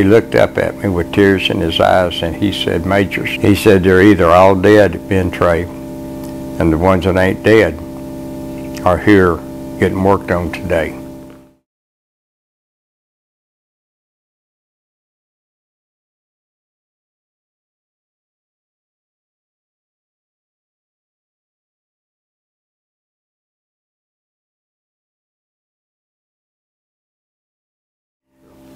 He looked up at me with tears in his eyes and he said, Majors, he said, they're either all dead Ben Tre and the ones that ain't dead are here getting worked on today.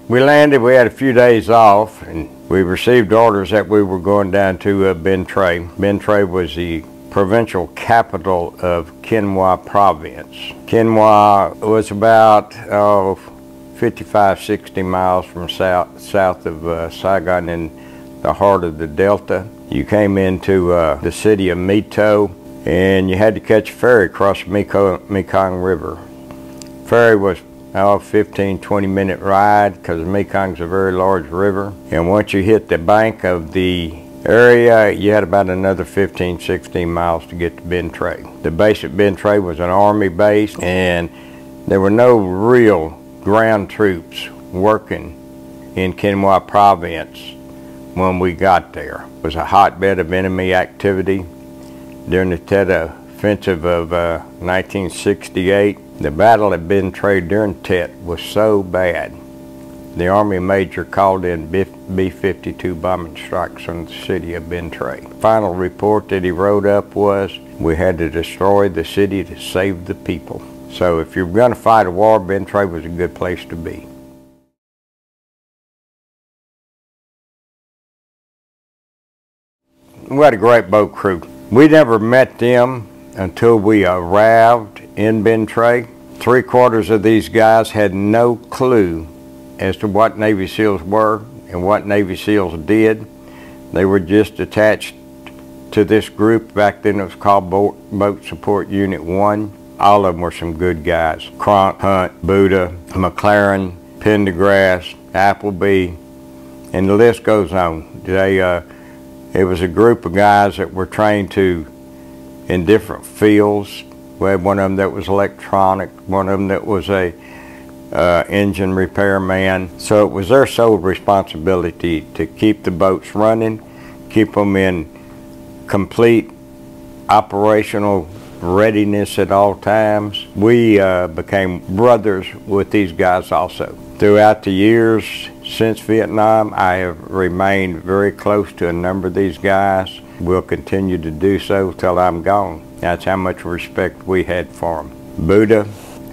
We landed, we had a few days off, and we received orders that we were going down to uh, Ben Tre. Ben Tre was the provincial capital of Kien Hoa province. Kien Hoa was about oh, 55, 60 miles from south, south of uh, Saigon in the heart of the Delta. You came into uh, the city of My Tho and you had to catch a ferry across the Mekong River. Ferry was oh, 15, 20 minute ride because the Mekong's a very large river. And once you hit the bank of the area, you had about another 15, 16 miles to get to Ben Tre. The base at Ben Tre was an army base and there were no real ground troops working in Kien Hoa province when we got there. It was a hotbed of enemy activity during the Tet Offensive of uh, 1968. The battle at Ben Tre during Tet was so bad. The Army Major called in B-52 bombing strikes on the city of Ben. Final report that he wrote up was, we had to destroy the city to save the people. So if you're going to fight a war, Ben was a good place to be. We had a great boat crew. We never met them until we arrived in Ben Tre. Three quarters of these guys had no clue as to what Navy SEALs were and what Navy SEALs did. They were just attached to this group. Back then it was called Boat, Boat Support Unit 1. All of them were some good guys. Cronk, Hunt, Buddha, McLaren, Pendergrass, Appleby, and the list goes on. They, uh, it was a group of guys that were trained to in different fields. We had one of them that was electronic, one of them that was a uh, engine repairman. So it was their sole responsibility to keep the boats running, keep them in complete operational readiness at all times. We uh, became brothers with these guys also. Throughout the years since Vietnam, I have remained very close to a number of these guys. We'll continue to do so till I'm gone. That's how much respect we had for him. Buddha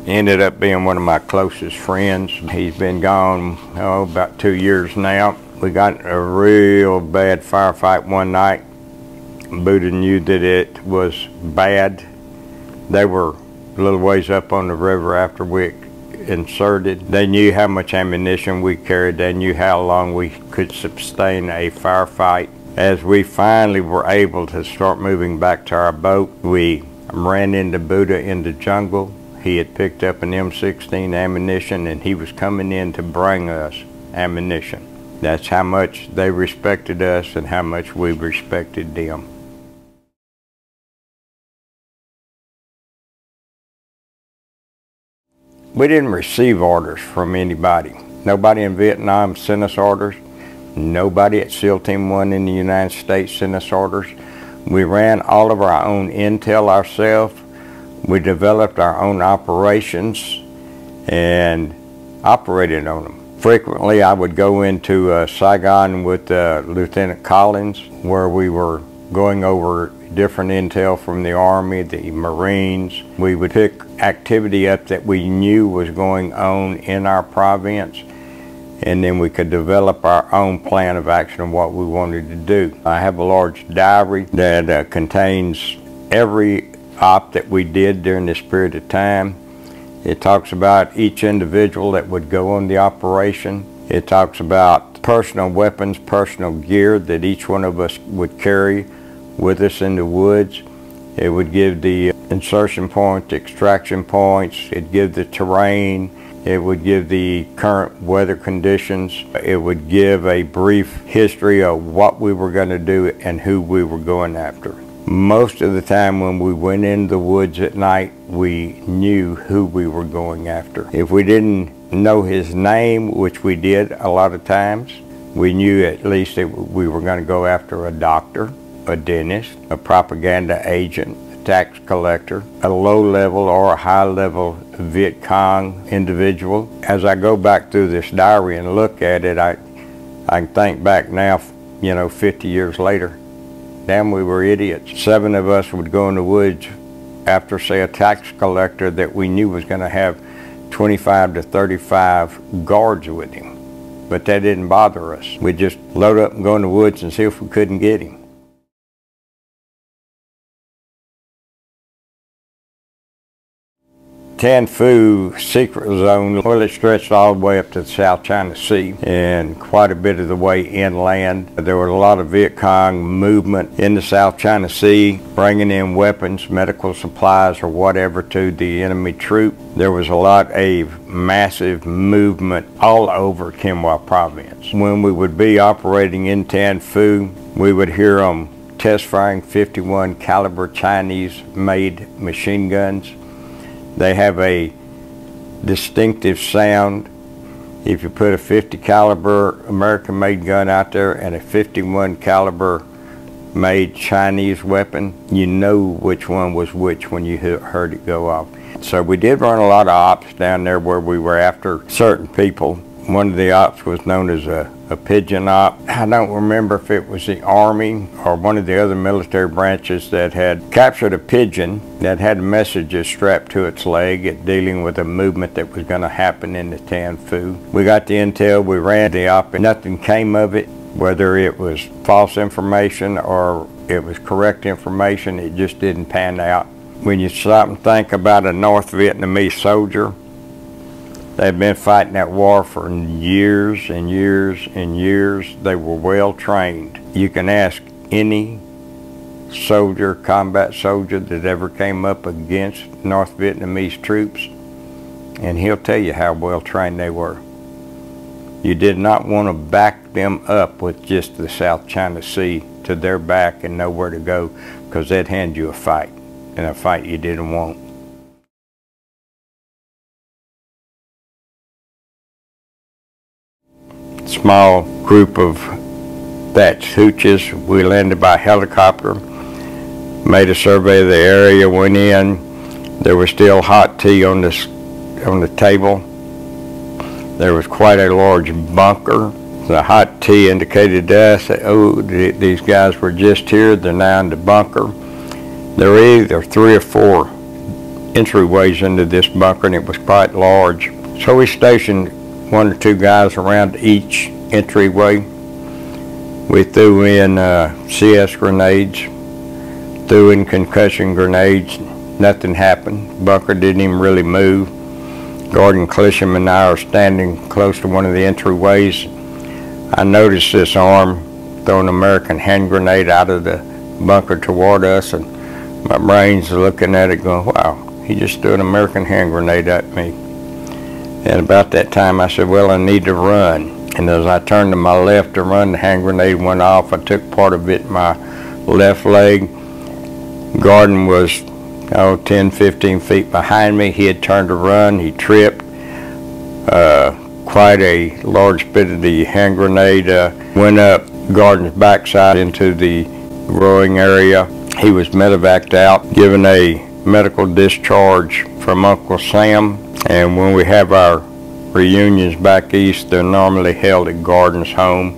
ended up being one of my closest friends. He's been gone, oh, about two years now. We got a real bad firefight one night. Buddha knew that it was bad. They were a little ways up on the river after we inserted. They knew how much ammunition we carried. They knew how long we could sustain a firefight. As we finally were able to start moving back to our boat, we ran into Buddha in the jungle. He had picked up an M16 ammunition and he was coming in to bring us ammunition. That's how much they respected us and how much we respected them. We didn't receive orders from anybody. Nobody in Vietnam sent us orders. Nobody at SEAL Team 1 in the United States sent us orders. We ran all of our own intel ourselves. We developed our own operations and operated on them. Frequently I would go into uh, Saigon with uh, Lieutenant Collins where we were going over different intel from the Army, the Marines. We would pick activity up that we knew was going on in our province and then we could develop our own plan of action of what we wanted to do. I have a large diary that uh, contains every op that we did during this period of time. It talks about each individual that would go on the operation. It talks about personal weapons, personal gear that each one of us would carry with us in the woods. It would give the insertion points, extraction points, it'd give the terrain, it would give the current weather conditions. It would give a brief history of what we were going to do and who we were going after. Most of the time when we went in the woods at night, we knew who we were going after. If we didn't know his name, which we did a lot of times. We knew at least that we were going to go after a doctor, a dentist, a propaganda agent, a tax collector, a low level or a high level Viet Cong individual. As I go back through this diary and look at it, I, I think back now, you know, 50 years later. Damn, we were idiots. Seven of us would go in the woods after, say, a tax collector that we knew was going to have 25 to 35 guards with him. But that didn't bother us. We'd just load up and go in the woods and see if we couldn't get him. Thanh Phu secret zone, well, it stretched all the way up to the South China Sea and quite a bit of the way inland. There was a lot of Viet Cong movement in the South China Sea, bringing in weapons, medical supplies, or whatever to the enemy troop. There was a lot of massive movement all over Kien Hoa province. When we would be operating in Thanh Phu, we would hear them test firing 51 caliber Chinese made machine guns they have a distinctive sound. If you put a 50 caliber American made gun out there and a 51 caliber made Chinese weapon, you know which one was which when you heard it go off. So we did run a lot of ops down there where we were after certain people. One of the ops was known as a a pigeon op. I don't remember if it was the Army or one of the other military branches that had captured a pigeon that had messages strapped to its leg dealing with a movement that was going to happen in the Thanh Phu. We got the intel, we ran the op, and nothing came of it, whether it was false information or it was correct information, it just didn't pan out. When you stop and think about a North Vietnamese soldier, They've been fighting that war for years and years and years. They were well trained. You can ask any soldier, combat soldier that ever came up against North Vietnamese troops, and he'll tell you how well trained they were. You did not want to back them up with just the South China Sea to their back and nowhere to go because they'd hand you a fight, and a fight you didn't want. Small group of thatched hooches. We landed by helicopter, made a survey of the area, went in. There was still hot tea on this on the table. There was quite a large bunker. The hot tea indicated to us that, oh, these guys were just here. They're now in the bunker. There were either three or four entryways into this bunker, and it was quite large. So we stationed one or two guys around each entryway. We threw in uh, CS grenades, threw in concussion grenades. Nothing happened. Bunker didn't even really move. Gordon Clisham and I are standing close to one of the entryways. I noticed this arm throw an American hand grenade out of the bunker toward us, and my brain's looking at it going, wow, he just threw an American hand grenade at me. And about that time I said, well, I need to run. And as I turned to my left to run, the hand grenade went off. I took part of it in my left leg. Gordon was, oh, 10, 15 feet behind me. He had turned to run. He tripped. Uh, quite a large bit of the hand grenade uh, went up Gordon's backside into the rowing area. He was medevaced out, given a medical discharge from Uncle Sam and when we have our reunions back east, they're normally held at Gordon's home.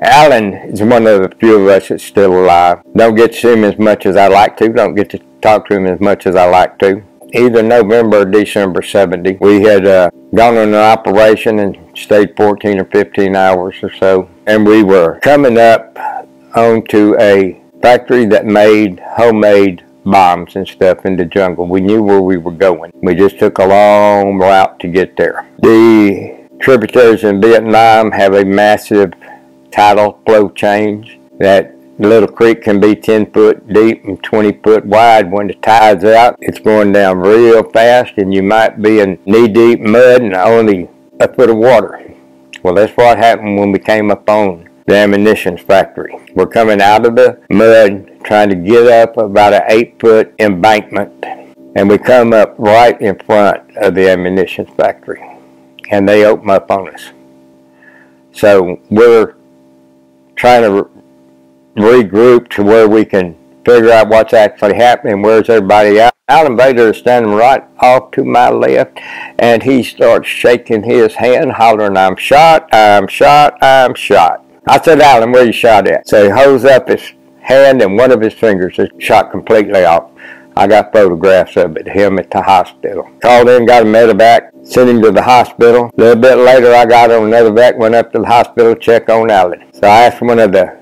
Alan is one of the few of us that's still alive. Don't get to see him as much as I like to. Don't get to talk to him as much as I like to. Either November or December 70, we had uh, gone on an operation and stayed 14 or 15 hours or so. And we were coming up onto a factory that made homemade bombs and stuff in the jungle. We knew where we were going. We just took a long route to get there. The tributaries in Vietnam have a massive tidal flow change. That little creek can be 10 foot deep and 20 foot wide. When the tide's out, it's going down real fast and you might be in knee deep mud and only a foot of water. Well, that's what happened when we came up on the ammunition factory. We're coming out of the mud, trying to get up about an eight foot embankment, and we come up right in front of the ammunition factory, and they open up on us. So we're trying to regroup to where we can figure out what's actually happening. Where's everybody at? Alan Bader is standing right off to my left, and he starts shaking his hand, hollering, I'm shot, I'm shot, I'm shot. I said, Alan, where you shot at? So he holds up his hand, and one of his fingers is shot completely off. I got photographs of it, him at the hospital. Called in, got a medevac, sent him to the hospital. A little bit later, I got on another vac, went up to the hospital to check on Alan. So I asked one of the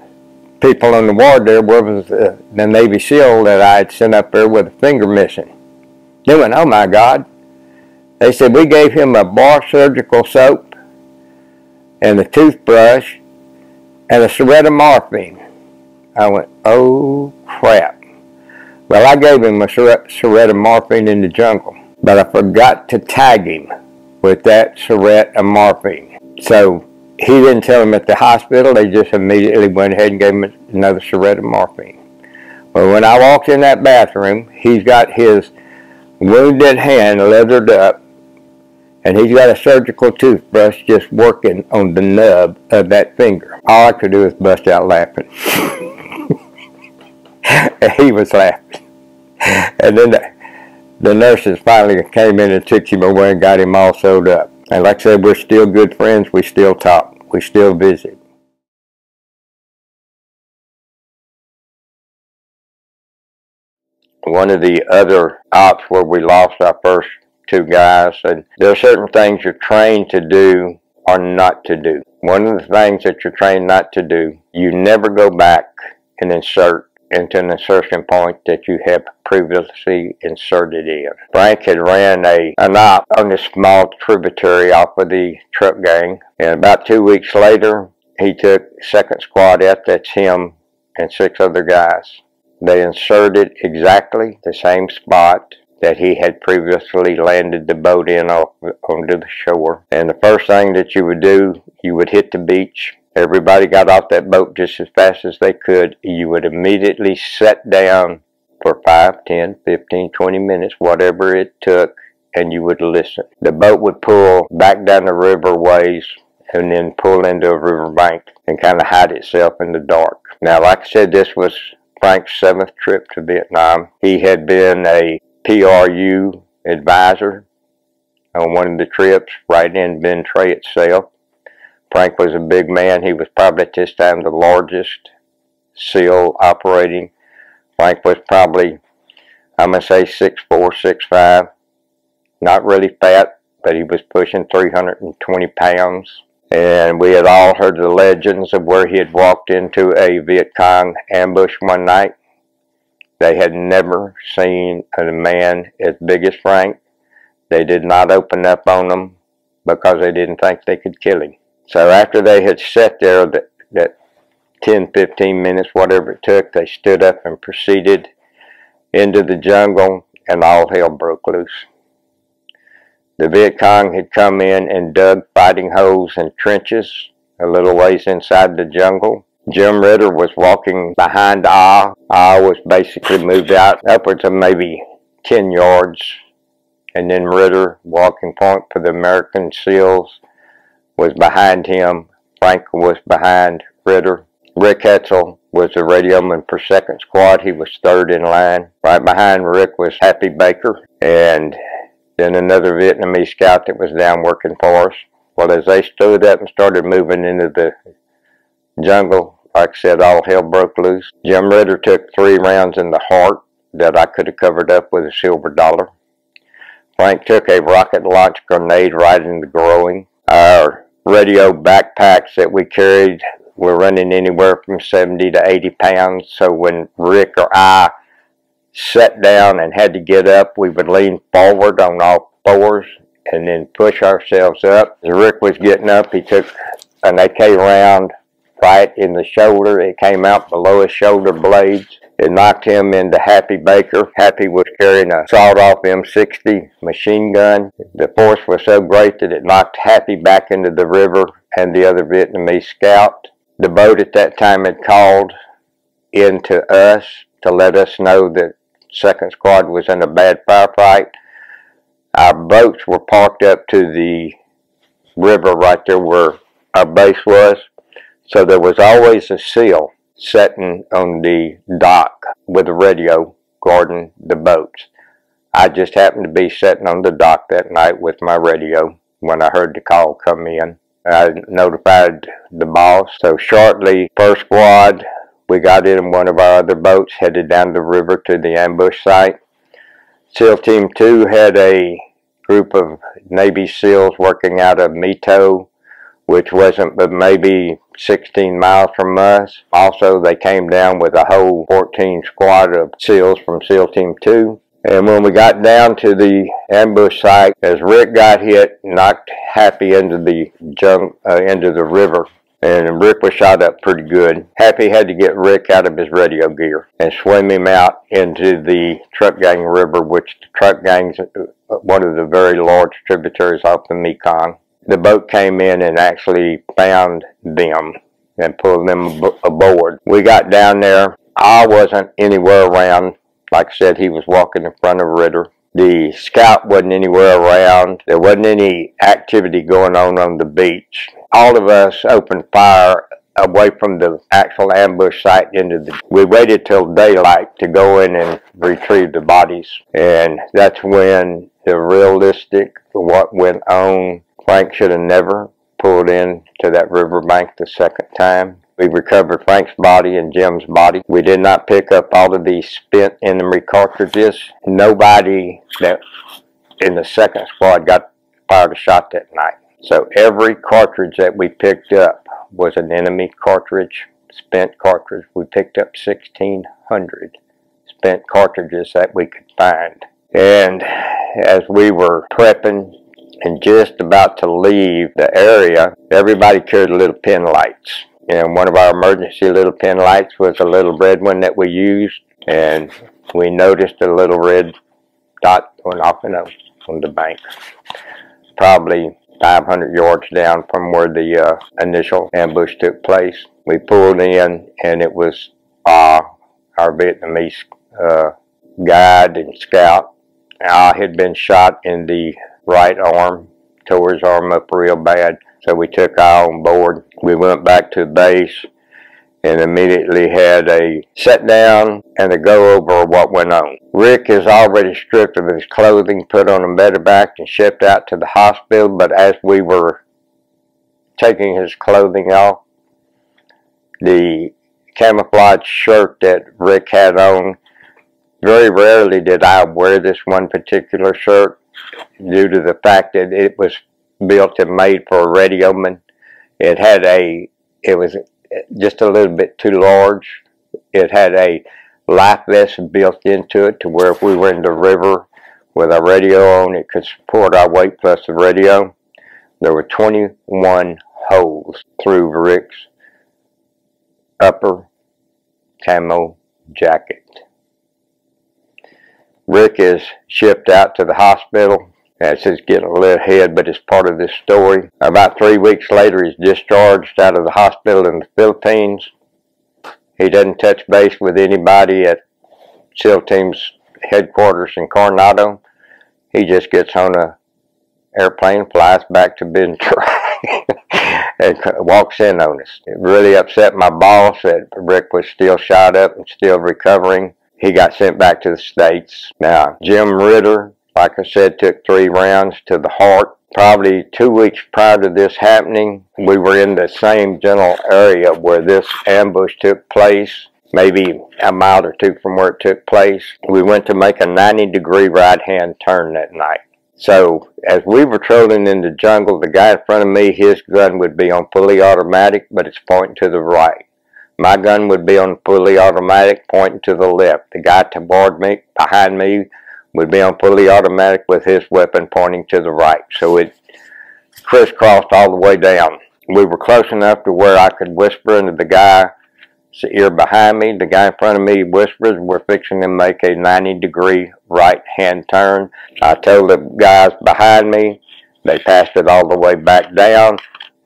people on the ward there where was the, the Navy SEAL that I had sent up there with a finger missing. They went, oh my God. They said, we gave him a bar surgical soap and a toothbrush and a of morphine. I went, oh crap. Well, I gave him a of morphine in the jungle, but I forgot to tag him with that of morphine. So he didn't tell him at the hospital. They just immediately went ahead and gave him another of morphine. Well, when I walked in that bathroom, he's got his wounded hand leathered up, and he's got a surgical toothbrush just working on the nub of that finger. All I could do was bust out laughing. and he was laughing. And then the, the nurses finally came in and took him away and got him all sewed up. And like I said, we're still good friends. We still talk. We still visit. One of the other ops where we lost our first two guys, and there are certain things you're trained to do or not to do. One of the things that you're trained not to do, you never go back and insert into an insertion point that you have previously inserted in. Frank had ran a an op on this small tributary off of the truck gang, and about two weeks later, he took second squad F, that's him and six other guys. They inserted exactly the same spot that he had previously landed the boat in off, onto the shore. And the first thing that you would do, you would hit the beach Everybody got off that boat just as fast as they could. You would immediately sit down for 5, 10, 15, 20 minutes, whatever it took, and you would listen. The boat would pull back down the river ways and then pull into a riverbank and kind of hide itself in the dark. Now, like I said, this was Frank's seventh trip to Vietnam. He had been a PRU advisor on one of the trips right in Tre itself. Frank was a big man. He was probably at this time the largest SEAL operating. Frank was probably, I'm going to say 6'4", 6'5". Not really fat, but he was pushing 320 pounds. And we had all heard the legends of where he had walked into a Viet Cong ambush one night. They had never seen a man as big as Frank. They did not open up on him because they didn't think they could kill him. So after they had sat there that, that 10, 15 minutes, whatever it took, they stood up and proceeded into the jungle and all hell broke loose. The Viet Cong had come in and dug fighting holes and trenches a little ways inside the jungle. Jim Ritter was walking behind Ah. I was basically moved out upwards of maybe 10 yards. And then Ritter, walking point for the American SEALs, was behind him. Frank was behind Ritter. Rick Hetzel was the radioman for second squad. He was third in line. Right behind Rick was Happy Baker and then another Vietnamese scout that was down working for us. Well, as they stood up and started moving into the jungle, like I said, all hell broke loose. Jim Ritter took three rounds in the heart that I could have covered up with a silver dollar. Frank took a rocket launch grenade right in the groin. Our radio backpacks that we carried were running anywhere from 70 to 80 pounds. So when Rick or I sat down and had to get up, we would lean forward on all fours and then push ourselves up. As Rick was getting up, he took an AK round right in the shoulder. It came out below his shoulder blades. It knocked him into Happy Baker. Happy was carrying a sawed-off M60 machine gun. The force was so great that it knocked Happy back into the river and the other Vietnamese scout. The boat at that time had called in to us to let us know that second squad was in a bad firefight. Our boats were parked up to the river right there where our base was. So there was always a SEAL sitting on the dock with a radio guarding the boats. I just happened to be sitting on the dock that night with my radio when I heard the call come in. I notified the boss. So shortly, first squad, we got in one of our other boats, headed down the river to the ambush site. SEAL Team 2 had a group of Navy SEALs working out of My Tho, which wasn't but maybe 16 miles from us. Also, they came down with a whole 14 squad of SEALs from SEAL Team 2. And when we got down to the ambush site, as Rick got hit, knocked Happy into the junk, uh, into the river, and Rick was shot up pretty good. Happy had to get Rick out of his radio gear and swim him out into the Truck Gang River, which the Truck Gang's uh, one of the very large tributaries off the Mekong. The boat came in and actually found them and pulled them aboard. We got down there. I wasn't anywhere around. Like I said, he was walking in front of Ritter. The scout wasn't anywhere around. There wasn't any activity going on on the beach. All of us opened fire away from the actual ambush site into the we waited till daylight to go in and retrieve the bodies and that's when the realistic what went on frank should have never pulled in to that riverbank the second time we recovered Frank's body and Jim's body. We did not pick up all of these spent enemy cartridges. Nobody that in the second squad got fired a shot that night. So every cartridge that we picked up was an enemy cartridge, spent cartridge. We picked up 1,600 spent cartridges that we could find. And as we were prepping and just about to leave the area, everybody carried little pin lights. And one of our emergency little pin lights was a little red one that we used and we noticed a little red dot going off and a, on the bank probably 500 yards down from where the uh, initial ambush took place. We pulled in and it was uh, our Vietnamese uh, guide and scout I had been shot in the right arm tore his arm up real bad so we took I on board. We went back to base and immediately had a sit down and a go over what went on. Rick is already stripped of his clothing, put on a medevac and shipped out to the hospital, but as we were taking his clothing off, the camouflage shirt that Rick had on, very rarely did I wear this one particular shirt due to the fact that it was built and made for a radioman. It had a, it was just a little bit too large. It had a life vest built into it to where if we were in the river with our radio on, it could support our weight plus the radio. There were 21 holes through Rick's upper camo jacket. Rick is shipped out to the hospital that's just getting a little ahead, but it's part of this story. About three weeks later, he's discharged out of the hospital in the Philippines. He doesn't touch base with anybody at SEAL Team's headquarters in Coronado. He just gets on a airplane, flies back to Bend and walks in on us. It really upset my boss that Rick was still shot up and still recovering. He got sent back to the States. Now, Jim Ritter like I said, took three rounds to the heart. Probably two weeks prior to this happening, we were in the same general area where this ambush took place, maybe a mile or two from where it took place. We went to make a 90 degree right hand turn that night. So as we were trolling in the jungle, the guy in front of me, his gun would be on fully automatic, but it's pointing to the right. My gun would be on fully automatic, pointing to the left. The guy toward me, behind me, would be on fully automatic with his weapon pointing to the right. So it crisscrossed all the way down. We were close enough to where I could whisper into the guy's ear behind me. The guy in front of me whispers, we're fixing to make a 90 degree right hand turn. I told the guys behind me, they passed it all the way back down.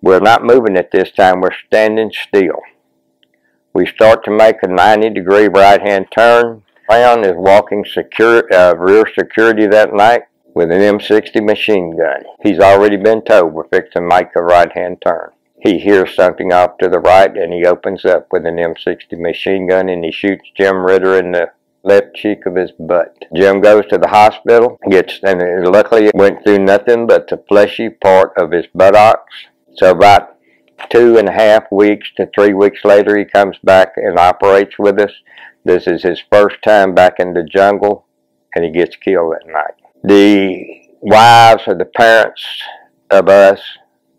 We're not moving at this time, we're standing still. We start to make a 90 degree right hand turn. Brown is walking secure, uh, rear security that night with an M60 machine gun. He's already been told we're fixing to make a right hand turn. He hears something off to the right and he opens up with an M60 machine gun and he shoots Jim Ritter in the left cheek of his butt. Jim goes to the hospital, gets, and luckily it went through nothing but the fleshy part of his buttocks. So about two and a half weeks to three weeks later, he comes back and operates with us. This is his first time back in the jungle, and he gets killed that night. The wives or the parents of us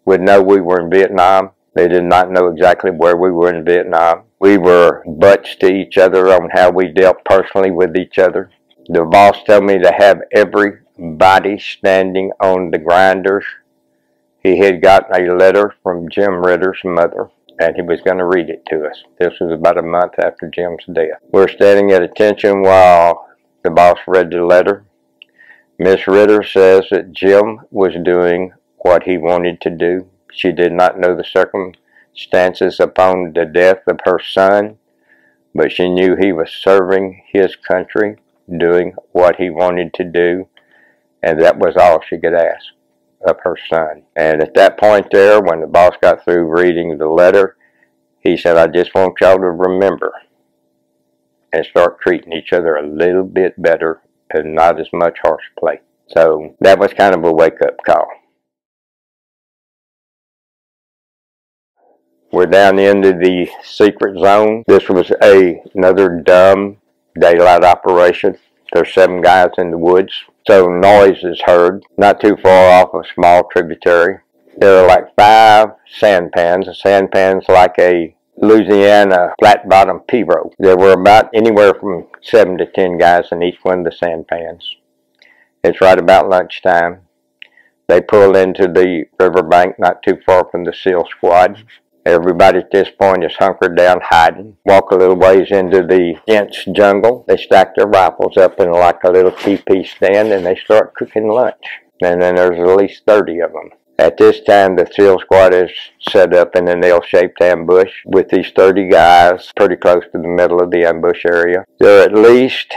would know we were in Vietnam. They did not know exactly where we were in Vietnam. We were butts to each other on how we dealt personally with each other. The boss told me to have everybody standing on the grinders he had gotten a letter from Jim Ritter's mother, and he was going to read it to us. This was about a month after Jim's death. We're standing at attention while the boss read the letter. Miss Ritter says that Jim was doing what he wanted to do. She did not know the circumstances upon the death of her son, but she knew he was serving his country, doing what he wanted to do, and that was all she could ask of her son. And at that point there, when the boss got through reading the letter, he said, I just want y'all to remember and start treating each other a little bit better and not as much horseplay. So that was kind of a wake-up call. We're down into the secret zone. This was a another dumb daylight operation. There's seven guys in the woods. So noise is heard not too far off a small tributary. There are like five sampans. A sampan's like a Louisiana flat bottom pirogue. There were about anywhere from seven to ten guys in each one of the sampans. It's right about lunchtime. They pull into the riverbank not too far from the SEAL squad. Everybody at this point is hunkered down hiding. Walk a little ways into the dense jungle. They stack their rifles up in like a little teepee stand and they start cooking lunch. And then there's at least 30 of them. At this time, the SEAL squad is set up in an L-shaped ambush with these 30 guys pretty close to the middle of the ambush area. There are at least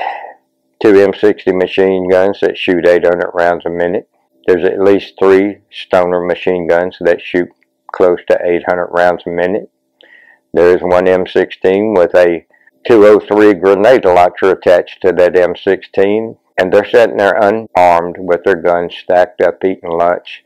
two M60 machine guns that shoot 800 rounds a minute. There's at least three Stoner machine guns that shoot close to 800 rounds a minute. There is one M16 with a 203 grenade launcher attached to that M16 and they're sitting there unarmed with their guns stacked up eating lunch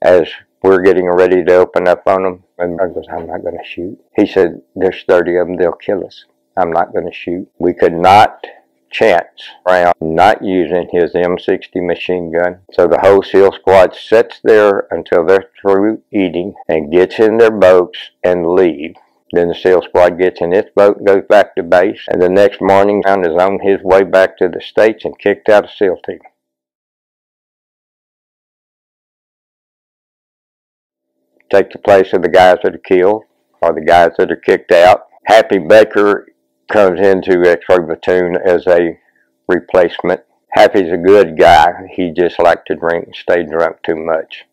as we're getting ready to open up on them. And I goes, I'm not going to shoot. He said, there's 30 of them, they'll kill us. I'm not going to shoot. We could not chance Brown not using his M60 machine gun. So the whole SEAL squad sits there until they're through eating and gets in their boats and leave. Then the SEAL squad gets in its boat and goes back to base. And the next morning, Brown is on his way back to the States and kicked out of SEAL team. Take the place of the guys that are killed or the guys that are kicked out. Happy Baker comes into X-Ray Platoon as a replacement. Happy's a good guy. He just liked to drink and stay drunk too much,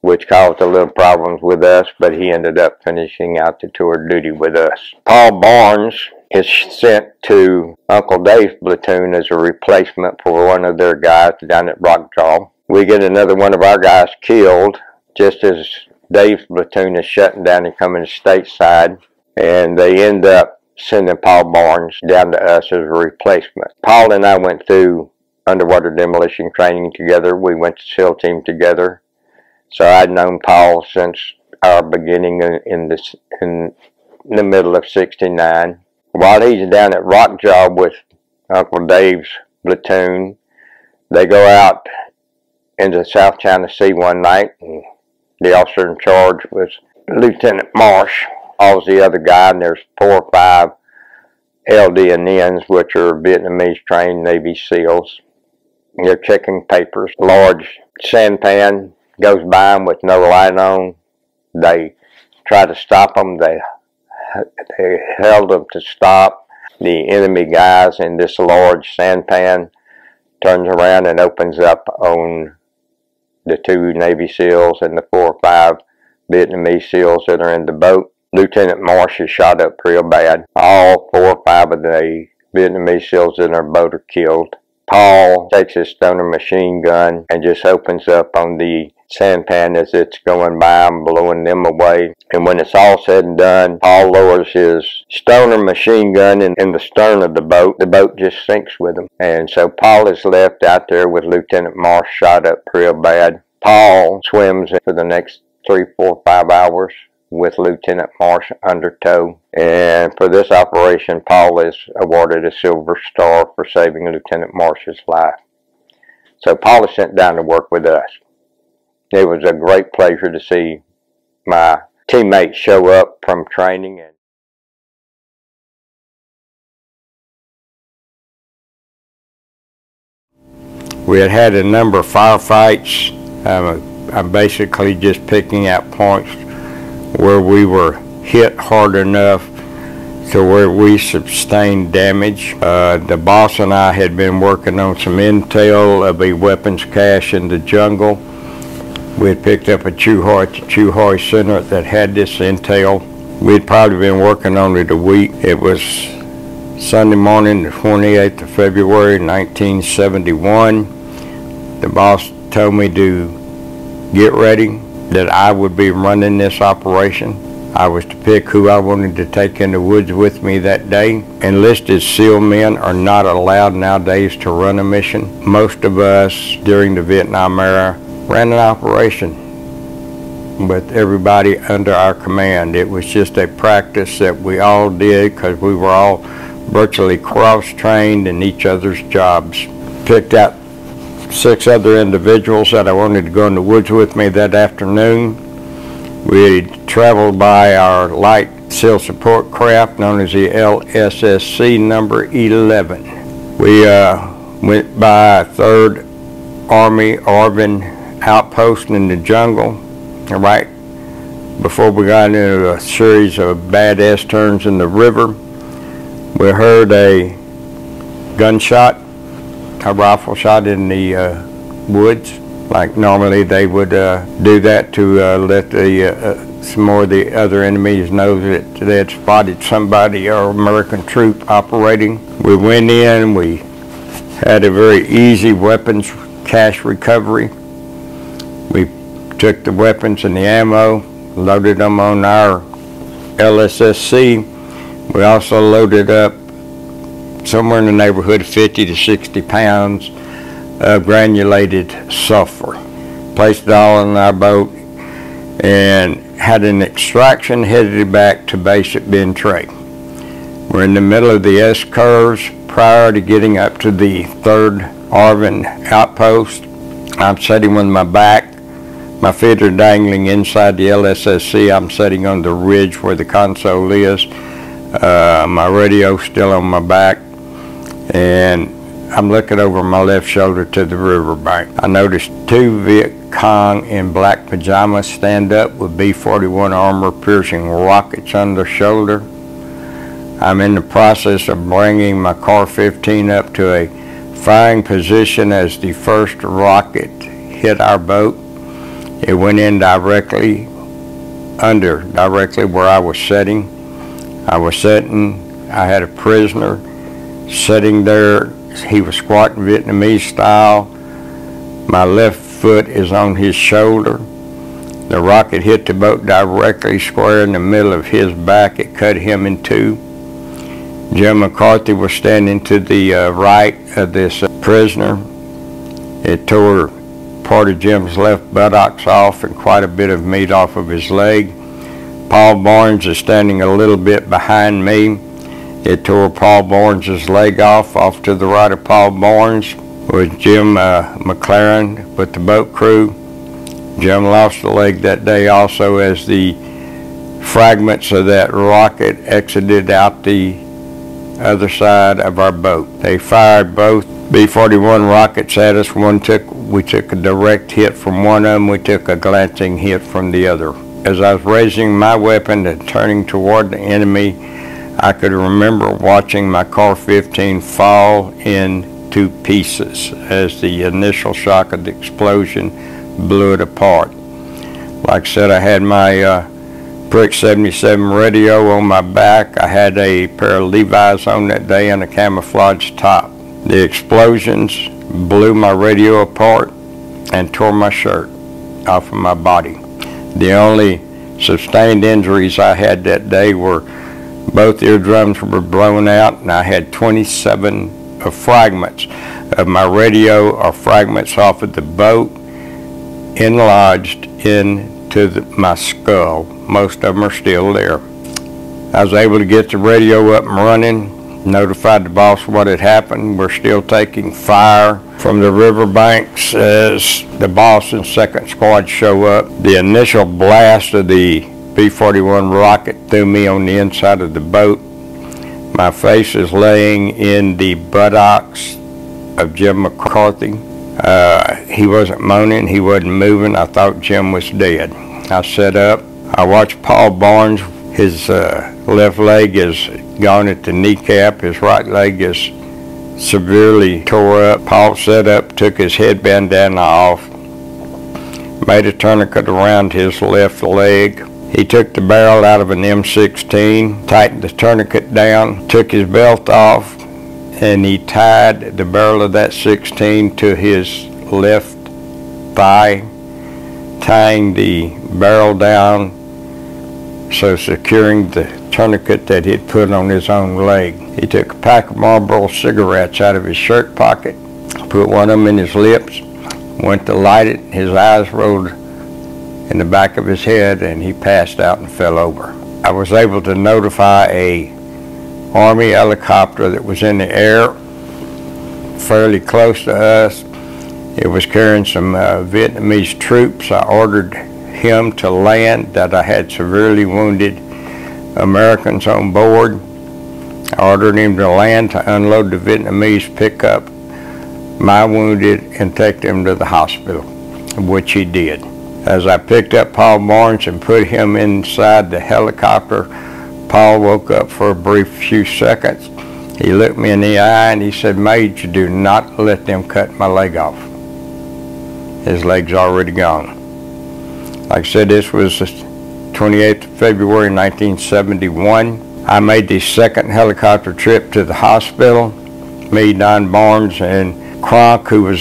which caused a little problems with us, but he ended up finishing out the tour duty with us. Paul Barnes is sent to Uncle Dave's platoon as a replacement for one of their guys down at Rach Gia. We get another one of our guys killed just as Dave's platoon is shutting down and coming to stateside, and they end up sending Paul Barnes down to us as a replacement. Paul and I went through underwater demolition training together. We went to SEAL team together. So I'd known Paul since our beginning in, this in the middle of 69. While he's down at Rach Gia with Uncle Dave's platoon, they go out into the South China Sea one night and the officer in charge was Lieutenant Marsh the other guy, and there's four or five LDNNs, which are Vietnamese trained Navy SEALs. They're checking papers. Large sampan goes by them with no light on. They try to stop them. They they held them to stop. The enemy guys in this large sampan turns around and opens up on the two Navy SEALs and the four or five Vietnamese SEALs that are in the boat. Lieutenant Marsh is shot up real bad. All four or five of the Vietnamese SEALs in our boat are killed. Paul takes his stoner machine gun and just opens up on the sampan as it's going by and blowing them away. And when it's all said and done, Paul lowers his stoner machine gun in, in the stern of the boat. The boat just sinks with him. And so Paul is left out there with Lieutenant Marsh shot up real bad. Paul swims for the next three, four, five hours with Lieutenant Marsh under tow. And for this operation, Paul is awarded a Silver Star for saving Lieutenant Marsh's life. So Paul is sent down to work with us. It was a great pleasure to see my teammates show up from training and We had had a number of firefights. I'm basically just picking out points where we were hit hard enough to where we sustained damage. Uh, the boss and I had been working on some intel of a weapons cache in the jungle. We had picked up a Chuhoi Chuhoi Center that had this intel. We'd probably been working on it a week. It was Sunday morning, the 28th of February, 1971. The boss told me to get ready that I would be running this operation. I was to pick who I wanted to take in the woods with me that day. Enlisted SEAL men are not allowed nowadays to run a mission. Most of us during the Vietnam era ran an operation with everybody under our command. It was just a practice that we all did because we were all virtually cross-trained in each other's jobs. Picked out six other individuals that I wanted to go in the woods with me that afternoon. We traveled by our light SEAL support craft known as the LSSC number 11. We uh, went by 3rd Army Arvin outpost in the jungle, right before we got into a series of bad S-turns in the river. We heard a gunshot a rifle shot in the uh, woods. Like normally they would uh, do that to uh, let the uh, uh, some more of the other enemies know that they had spotted somebody or American troop operating. We went in, we had a very easy weapons cache recovery. We took the weapons and the ammo, loaded them on our LSSC. We also loaded up somewhere in the neighborhood of 50 to 60 pounds of granulated sulfur. Placed it all in our boat and had an extraction headed back to base at Ben Tre. We're in the middle of the S-curves prior to getting up to the 3rd Arvin outpost. I'm sitting on my back. My feet are dangling inside the LSSC. I'm sitting on the ridge where the console is. Uh, my radio still on my back and I'm looking over my left shoulder to the riverbank. I noticed two Viet Cong in black pajamas stand up with B-41 armor piercing rockets on their shoulder. I'm in the process of bringing my CAR-15 up to a firing position as the first rocket hit our boat. It went in directly under, directly where I was sitting. I was sitting, I had a prisoner sitting there. He was squatting Vietnamese style. My left foot is on his shoulder. The rocket hit the boat directly square in the middle of his back. It cut him in two. Jim McCarthy was standing to the uh, right of this uh, prisoner. It tore part of Jim's left buttocks off and quite a bit of meat off of his leg. Paul Barnes is standing a little bit behind me. It tore Paul Barnes' leg off. Off to the right of Paul Barnes was Jim uh, McLaren with the boat crew. Jim lost a leg that day also as the fragments of that rocket exited out the other side of our boat. They fired both B-41 rockets at us. One took, we took a direct hit from one of them. We took a glancing hit from the other. As I was raising my weapon and turning toward the enemy, I could remember watching my CAR-15 fall into pieces as the initial shock of the explosion blew it apart. Like I said, I had my uh, Brick 77 radio on my back. I had a pair of Levi's on that day and a camouflage top. The explosions blew my radio apart and tore my shirt off of my body. The only sustained injuries I had that day were both eardrums were blown out and I had 27 of fragments of my radio or fragments off of the boat enlarged into the, my skull. Most of them are still there. I was able to get the radio up and running, notified the boss what had happened. We're still taking fire from the riverbanks as the boss and second squad show up. The initial blast of the B-41 rocket threw me on the inside of the boat. My face is laying in the buttocks of Jim McCarthy. Uh, he wasn't moaning, he wasn't moving. I thought Jim was dead. I sat up. I watched Paul Barnes. His uh, left leg is gone at the kneecap. His right leg is severely tore up. Paul sat up, took his headband down off, made a tourniquet around his left leg. He took the barrel out of an M16, tightened the tourniquet down, took his belt off, and he tied the barrel of that 16 to his left thigh, tying the barrel down, so securing the tourniquet that he'd put on his own leg. He took a pack of Marlboro cigarettes out of his shirt pocket, put one of them in his lips, went to light it, his eyes rolled in the back of his head, and he passed out and fell over. I was able to notify a Army helicopter that was in the air fairly close to us. It was carrying some uh, Vietnamese troops. I ordered him to land that I had severely wounded Americans on board. I ordered him to land to unload the Vietnamese, pick up my wounded, and take them to the hospital, which he did. As I picked up Paul Barnes and put him inside the helicopter, Paul woke up for a brief few seconds. He looked me in the eye and he said, Major, do not let them cut my leg off. His leg's already gone. Like I said, this was the 28th of February 1971. I made the second helicopter trip to the hospital. Me, Don Barnes, and Kronk, who was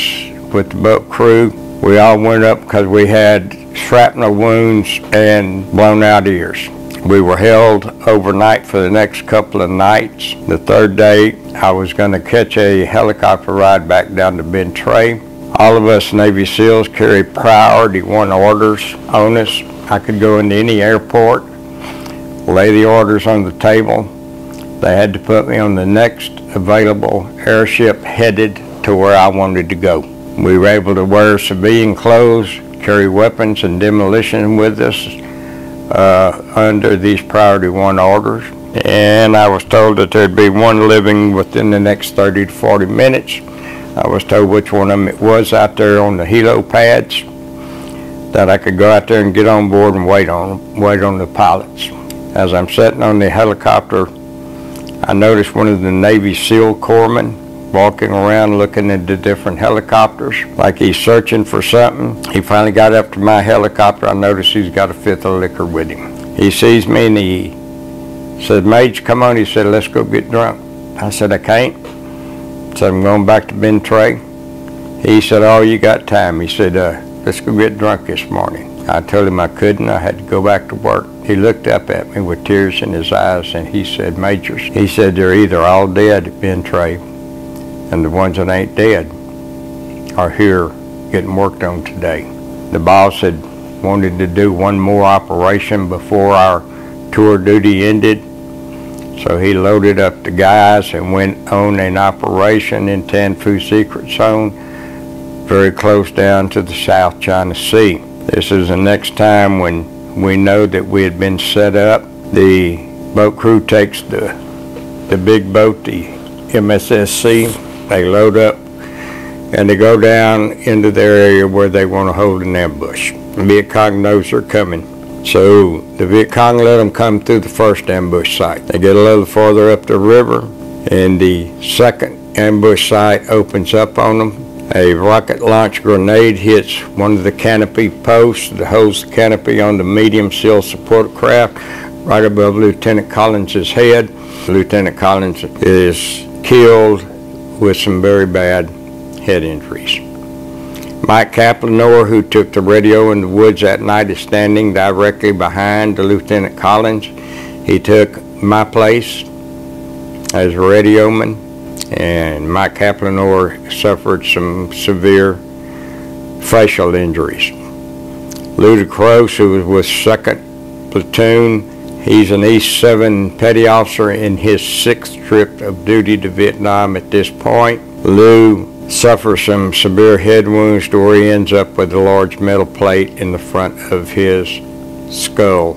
with the boat crew, we all went up because we had shrapnel wounds and blown out ears. We were held overnight for the next couple of nights. The third day, I was going to catch a helicopter ride back down to Ben Tre. All of us Navy SEALs carry priority one orders on us. I could go into any airport, lay the orders on the table. They had to put me on the next available airship headed to where I wanted to go. We were able to wear civilian clothes, carry weapons and demolition with us, uh, under these priority one orders. And I was told that there'd be one living within the next 30 to 40 minutes. I was told which one of them it was out there on the helo pads that I could go out there and get on board and wait on wait on the pilots. As I'm sitting on the helicopter, I noticed one of the Navy SEAL corpsmen walking around looking the different helicopters like he's searching for something. He finally got up to my helicopter. I noticed he's got a fifth of liquor with him. He sees me and he said, Mage, come on. He said, let's go get drunk. I said, I can't. said, I'm going back to Ben Tre. He said, oh, you got time. He said, uh, let's go get drunk this morning. I told him I couldn't. I had to go back to work. He looked up at me with tears in his eyes and he said, Majors, he said, they're either all dead at Ben Tre and the ones that ain't dead are here getting worked on today. The boss had wanted to do one more operation before our tour duty ended, so he loaded up the guys and went on an operation in Thanh Phu Secret Zone, very close down to the South China Sea. This is the next time when we know that we had been set up. The boat crew takes the the big boat, the MSSC, they load up and they go down into their area where they want to hold an ambush. The Viet Cong knows they're coming. So the Viet Cong let them come through the first ambush site. They get a little farther up the river and the second ambush site opens up on them A rocket launch grenade hits one of the canopy posts that holds the canopy on the medium SEAL support craft right above Lieutenant Collins's head. Lieutenant Collins is killed with some very bad head injuries. Mike Kaplanor, who took the radio in the woods that night, is standing directly behind the Lieutenant Collins. He took my place as a radioman, and Mike Kaplanor suffered some severe facial injuries. Ludacros, who was with 2nd Platoon, he's an East 7 petty officer in his sixth trip of duty to Vietnam at this point. Lou suffers some severe head wounds to where he ends up with a large metal plate in the front of his skull.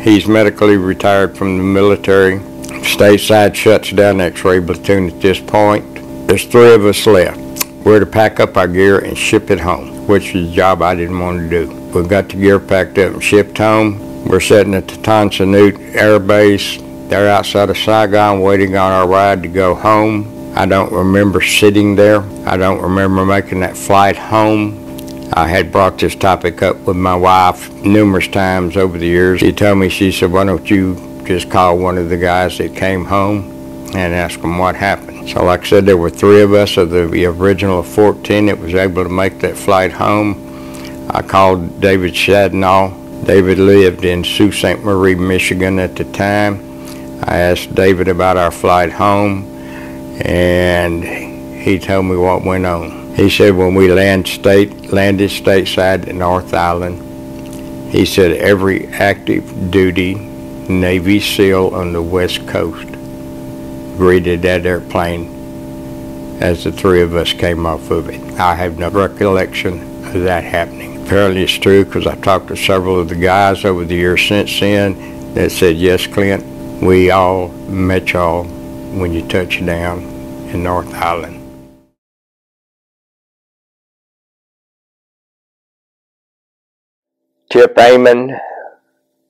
He's medically retired from the military. Stateside shuts down X-ray platoon at this point. There's three of us left. We're to pack up our gear and ship it home, which is a job I didn't want to do. We got the gear packed up and shipped home. We're sitting at the Son Air Base. They're outside of Saigon waiting on our ride to go home. I don't remember sitting there. I don't remember making that flight home. I had brought this topic up with my wife numerous times over the years. She told me, she said, why don't you just call one of the guys that came home and ask them what happened. So like I said, there were three of us of the original 14 that was able to make that flight home. I called David Shadnall. David lived in Sault Ste. Marie, Michigan at the time. I asked David about our flight home and he told me what went on. He said when we land state, landed stateside at North Island, he said every active duty Navy SEAL on the West Coast greeted that airplane as the three of us came off of it. I have no recollection of that happening. Apparently it's true because I've talked to several of the guys over the years since then that said, yes, Clint, we all met y'all when you touched down in North Island. Tip Amon,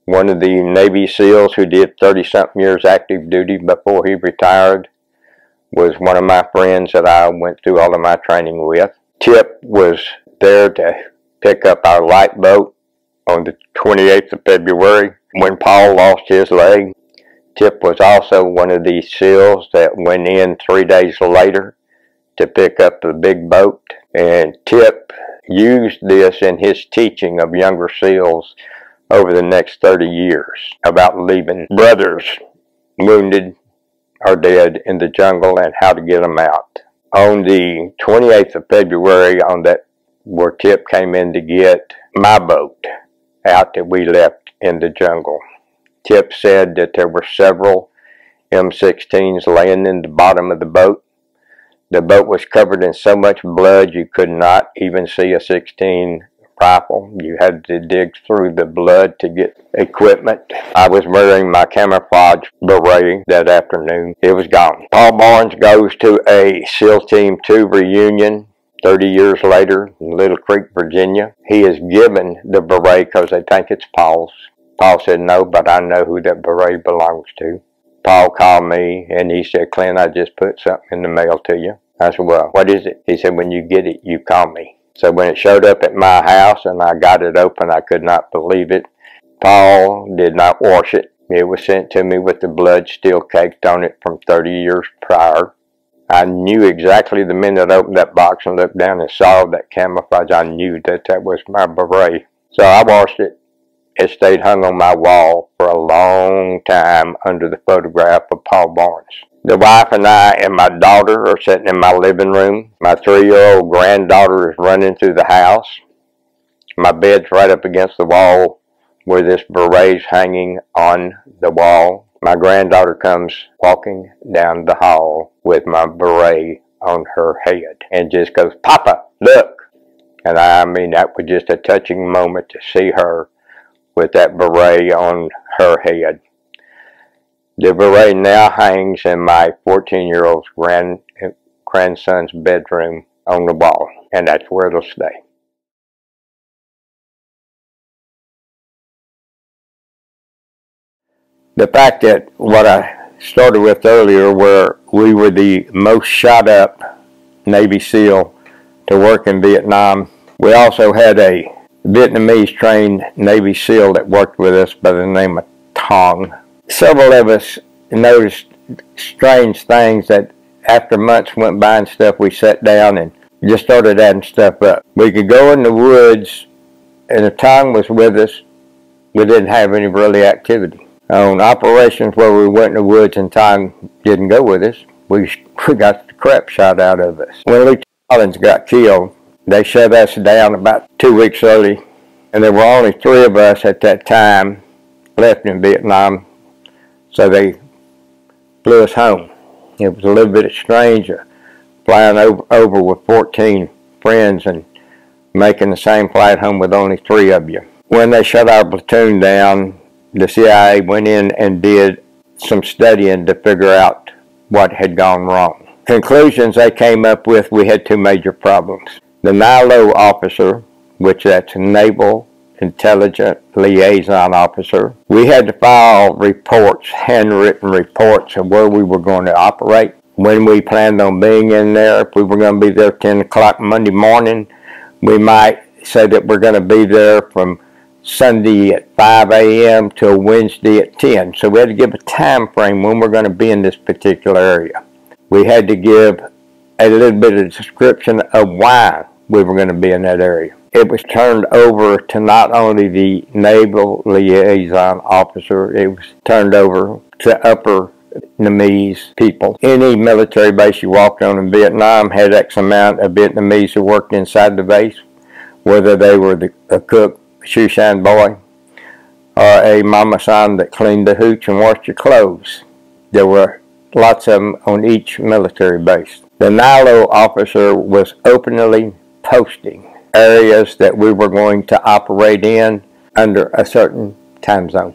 one of the Navy SEALs who did 30-something years active duty before he retired, was one of my friends that I went through all of my training with. Tip was there to pick up our light boat on the 28th of February when Paul lost his leg. Tip was also one of these SEALs that went in three days later to pick up the big boat. And Tip used this in his teaching of younger SEALs over the next 30 years about leaving brothers wounded or dead in the jungle and how to get them out. On the 28th of February, on that where Tip came in to get my boat out that we left in the jungle. Tip said that there were several M16s laying in the bottom of the boat. The boat was covered in so much blood you could not even see a 16 rifle. You had to dig through the blood to get equipment. I was wearing my camouflage beret that afternoon. It was gone. Paul Barnes goes to a SEAL Team 2 reunion 30 years later in Little Creek, Virginia. He is given the beret because they think it's Paul's. Paul said, no, but I know who that beret belongs to. Paul called me and he said, Clint, I just put something in the mail to you. I said, well, what is it? He said, when you get it, you call me. So when it showed up at my house and I got it open, I could not believe it. Paul did not wash it. It was sent to me with the blood still caked on it from 30 years prior. I knew exactly the minute I opened that box and looked down and saw that camouflage, I knew that that was my beret. So I washed it it stayed hung on my wall for a long time under the photograph of Paul Barnes. The wife and I and my daughter are sitting in my living room. My three-year-old granddaughter is running through the house. My bed's right up against the wall where this beret's hanging on the wall. My granddaughter comes walking down the hall with my beret on her head and just goes, Papa, look. And I mean, that was just a touching moment to see her with that beret on her head. The beret now hangs in my 14-year-old's grand, grandson's bedroom on the wall, and that's where it'll stay. The fact that what I started with earlier, where we were the most shot up Navy SEAL to work in Vietnam. We also had a Vietnamese trained Navy SEAL that worked with us by the name of Tong. Several of us noticed strange things that after months went by and stuff, we sat down and just started adding stuff up. We could go in the woods and the Tong was with us. We didn't have any really activity. On operations where we went in the woods and Tong didn't go with us, we, we got the crap shot out of us. When Lieutenant Collins got killed, they shut us down about two weeks early, and there were only three of us at that time left in Vietnam, so they flew us home. It was a little bit strange uh, flying over, over with 14 friends and making the same flight home with only three of you. When they shut our platoon down, the CIA went in and did some studying to figure out what had gone wrong. Conclusions they came up with, we had two major problems. The NILO officer, which that's Naval Intelligence Liaison Officer, we had to file reports, handwritten reports of where we were going to operate, when we planned on being in there, if we were going to be there 10 o'clock Monday morning, we might say that we're going to be there from Sunday at 5 a.m. till Wednesday at 10. So we had to give a time frame when we're going to be in this particular area. We had to give a little bit of description of why we were going to be in that area. It was turned over to not only the Naval Liaison Officer, it was turned over to upper Vietnamese people. Any military base you walked on in Vietnam had X amount of Vietnamese who worked inside the base, whether they were the, a cook, shoe shine boy, or a mama san that cleaned the hooch and washed your clothes. There were lots of them on each military base. The NILO officer was openly posting areas that we were going to operate in under a certain time zone.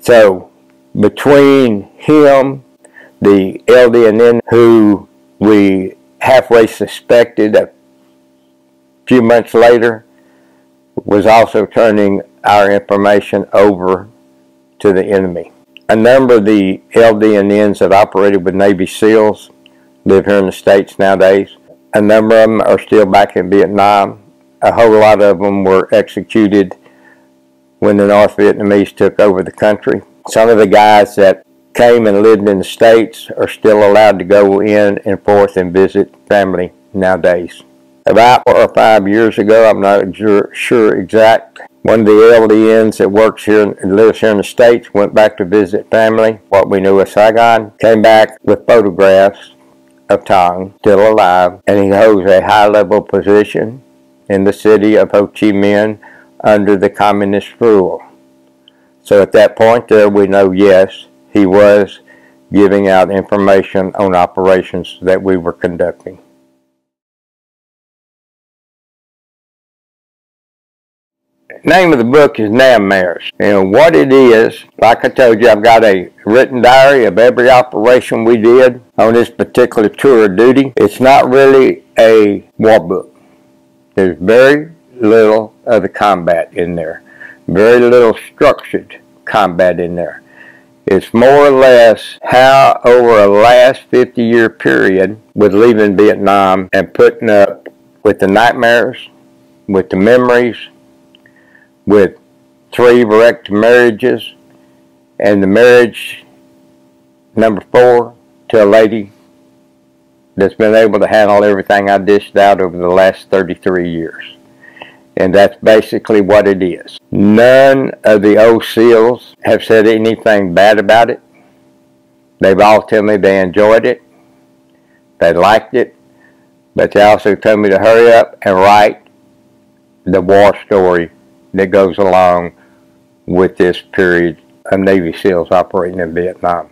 So between him, the LDNN, who we halfway suspected a few months later, was also turning our information over to the enemy. A number of the LDNNs that operated with Navy SEALs live here in the States nowadays. A number of them are still back in Vietnam. A whole lot of them were executed when the North Vietnamese took over the country. Some of the guys that came and lived in the States are still allowed to go in and forth and visit family nowadays. About four or five years ago, I'm not sure, exact, one of the LDNNs that works here and lives here in the States went back to visit family, what we knew as Saigon, came back with photographs of Tong, still alive, and he holds a high-level position in the city of Ho Chi Minh under the communist rule. So at that point there, we know, yes, he was giving out information on operations that we were conducting. Name of the book is Nightmares, And what it is, like I told you, I've got a written diary of every operation we did on this particular tour of duty. It's not really a war book. There's very little of the combat in there very little structured combat in there. It's more or less how over a last 50 year period with leaving Vietnam and putting up with the nightmares, with the memories, with three wrecked marriages, and the marriage number four to a lady that's been able to handle everything I dished out over the last 33 years. And that's basically what it is. None of the old SEALs have said anything bad about it. They've all told me they enjoyed it. They liked it. But they also told me to hurry up and write the war story that goes along with this period of Navy SEALs operating in Vietnam.